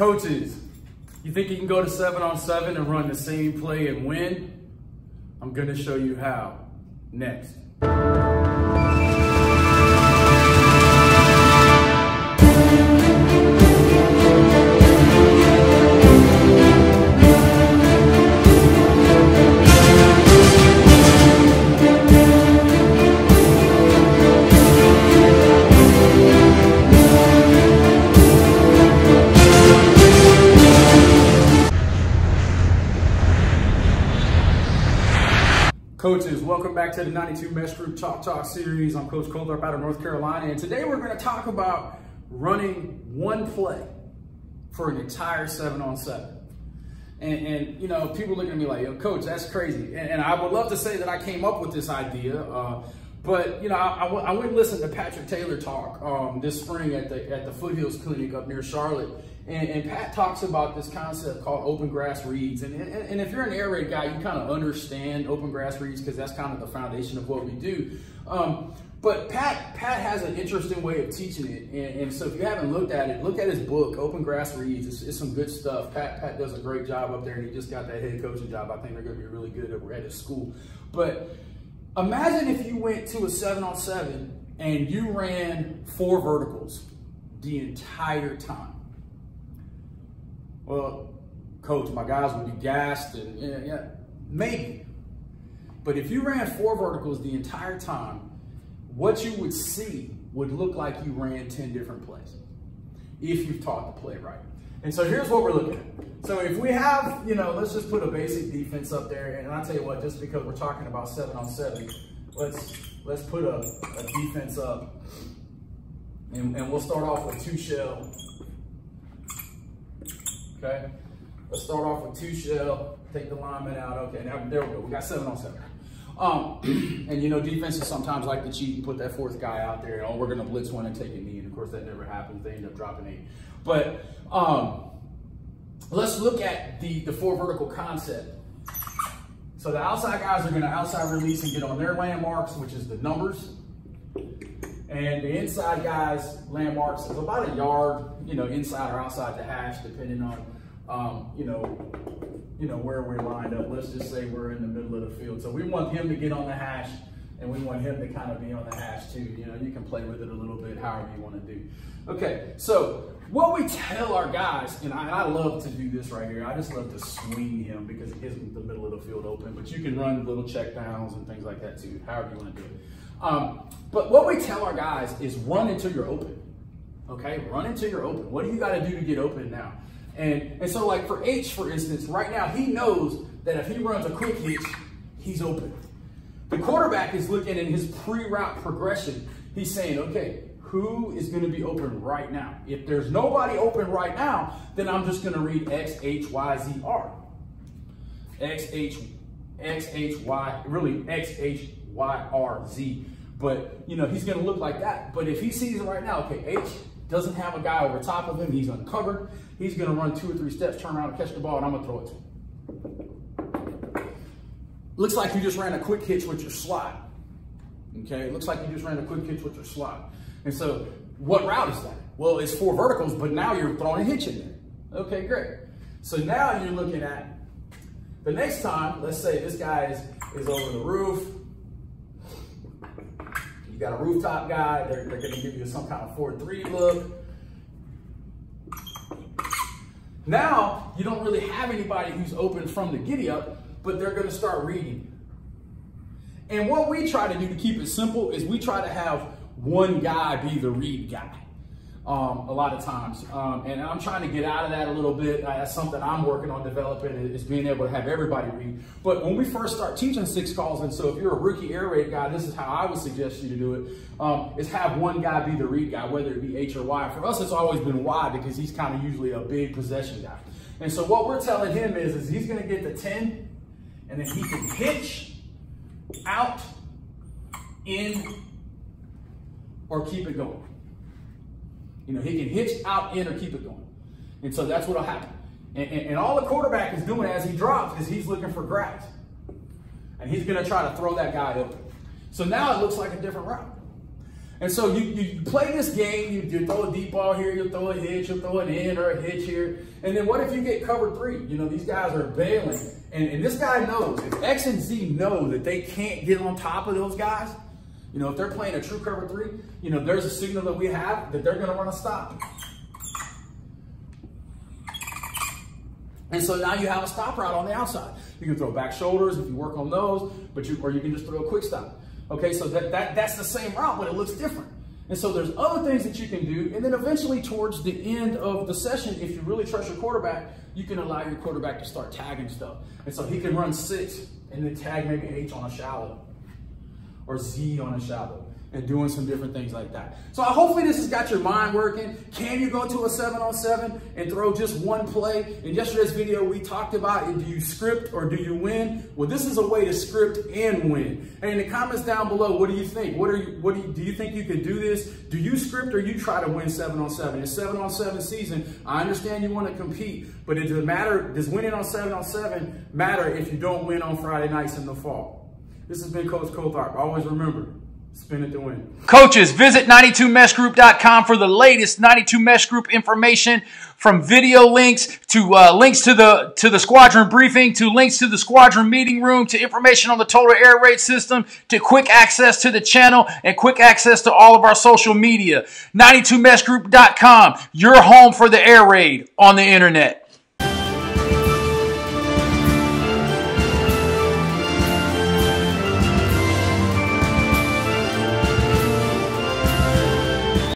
Coaches, you think you can go to seven on seven and run the same play and win? I'm gonna show you how next. Welcome back to the 92 Mesh Group Chalk Talk series. I'm Coach Coltharp out of North Carolina, and today we're going to talk about running one play for an entire seven on seven. And, and you know, people looking at me like, Yo, Coach, that's crazy. And, and, I would love to say that I came up with this idea, uh, but you know, I, I, went and listened to Patrick Taylor talk um, this spring at the at the Foothills Clinic up near Charlotte, and, and, Pat talks about this concept called open grass reads. And, and, and if you're an air raid guy, you kind of understand open grass reads because that's kind of the foundation of what we do. Um, but Pat Pat has an interesting way of teaching it. And, and, so if you haven't looked at it, look at his book, Open Grass Reads. It's, it's, some good stuff. Pat Pat does a great job up there, and he just got that head coaching job. I think they're going to be really good at his school. But imagine if you went to a seven on seven and you ran four verticals the entire time. Well, coach, my guys would be gassed and yeah, yeah, maybe. But if you ran four verticals the entire time, what you would see would look like you ran 10 different plays if you've taught the play right. And so here's what we're looking at. So if we have, you know, let's just put a basic defense up there. And I'll tell you what, just because we're talking about seven on seven, let's let's put a, a defense up. And, and we'll start off with two shell okay? Let's start off with two shell, take the lineman out. Okay, now there we go. We got seven on seven. Um, and you know, defenses sometimes like to cheat and put that fourth guy out there. Oh, we're gonna blitz one and take a knee, and of course that never happens. They end up dropping eight. But um, let's look at the the four vertical concept. So the outside guys are gonna outside release and get on their landmarks, which is the numbers. And the inside guys, landmarks is about a yard, you know, inside or outside the hash, depending on, um, you know, you know, where we're lined up. Let's just say we're in the middle of the field. So we want him to get on the hash and we want him to kind of be on the hash too. You know, you can play with it a little bit, however you want to do. Okay, so what we tell our guys, and I, I, love to do this right here, I just love to swing him because it gives the middle of the field open, but you can run little check downs and things like that too, however you want to do it. Um, but what we tell our guys is run until you're open. Okay, run until you're open. What do you got to do to get open now? And, and so like for H, for instance, right now he knows that if he runs a quick hitch, he's open. The quarterback is looking in his pre-route progression. He's saying, okay, who is going to be open right now? If there's nobody open right now, then I'm just going to read X, H, Y, Z, R. X, H, X, H, Y, really X, H, Y-R-Z. But, you know, he's going to look like that. But if he sees it right now, okay, H doesn't have a guy over top of him. He's uncovered. He's going to run two or three steps, turn around and catch the ball, and I'm going to throw it to him. Looks like you just ran a quick hitch with your slot. Okay, it looks like you just ran a quick hitch with your slot. And so what route is that? Well, it's four verticals, but now you're throwing a hitch in there. Okay, great. So now you're looking at the next time, let's say this guy is, is over the roof, you got a rooftop guy, they're, they're gonna give you some kind of 4-3 look. Now, you don't really have anybody who's open from the giddy up, but they're gonna start reading. And what we try to do to keep it simple is we try to have one guy be the read guy um, a lot of times. Um, and I'm trying to get out of that a little bit. Uh, that's something I'm working on developing is being able to have everybody read. But when we first start teaching six calls, and so if you're a rookie air raid guy, this is how I would suggest you to do it, um, is have one guy be the read guy, whether it be H or Y. For us, it's always been Y because he's kind of usually a big possession guy. And so what we're telling him is, is he's going to get the 10, and then he can hitch, out, in, or keep it going. You know, he can hitch out in or keep it going. And so that's what'll happen. And, and, and all the quarterback is doing as he drops is he's looking for grabs. And he's going to try to throw that guy open. So now it looks like a different route. And so you, you play this game, you, you throw a deep ball here, you throw a hitch, you throw an in or a hitch here. And then what if you get cover three? You know, these guys are bailing. And, and this guy knows, if X and Z know that they can't get on top of those guys, you know, if they're playing a true cover three, you know, there's a signal that we have that they're going to run a stop. And so now you have a stop route on the outside. You can throw back shoulders if you work on those, but you or you can just throw a quick stop. Okay, so that, that, that's the same route, but it looks different. And so there's other things that you can do. And then eventually towards the end of the session, if you really trust your quarterback, you can allow your quarterback to start tagging stuff. And so he can run six and then tag maybe H on a shallow or Z on a shallow and doing some different things like that. So hopefully this has got your mind working. Can you go to a seven on seven and throw just one play? In yesterday's video, we talked about do you script or do you win? Well, this is a way to script and win. And in the comments down below, what do you think? What are you, what do you, do you think you can do this? Do you script or you try to win seven on seven? It's seven on seven season. I understand you want to compete, but it does matter, does winning on seven on seven matter if you don't win on Friday nights in the fall? This has been Coach Coltharp. Always remember, Spin it to win. Coaches, visit 92meshgroup.com for the latest 92 Mesh Group information from video links to uh, links to the to the squadron briefing to links to the squadron meeting room to information on the total air raid system to quick access to the channel and quick access to all of our social media. 92meshgroup.com, your home for the air raid on the internet.